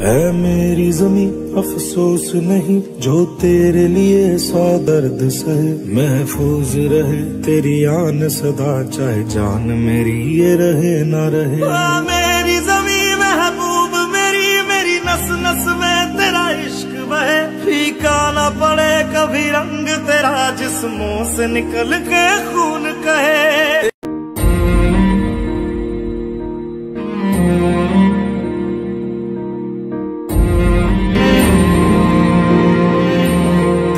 है मेरी जमी अफसोस नहीं, जो तेरे लिए सौ दर्द सहे। महफूज रहे, तेरी आन सदा, चाहे जान मेरी ये रहे ना रहे। मेरी जमी महबूब मेरी मेरी नस नस में तेरा इश्क बहे। फीका ना पड़े कभी रंग तेरा, जिस्मों से निकल के खून